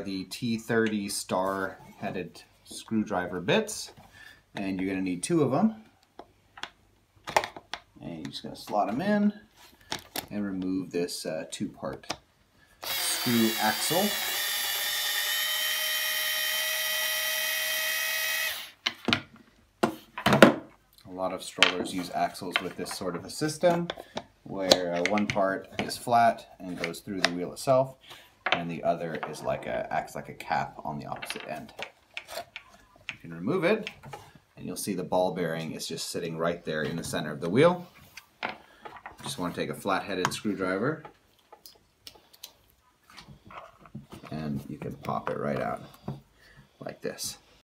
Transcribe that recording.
are the T30 star headed screwdriver bits and you're going to need two of them. And you're just going to slot them in and remove this uh, two-part screw axle. A lot of strollers use axles with this sort of a system where uh, one part is flat and goes through the wheel itself and the other is like a acts like a cap on the opposite end. You can remove it and you'll see the ball bearing is just sitting right there in the center of the wheel. Just want to take a flat-headed screwdriver and you can pop it right out like this.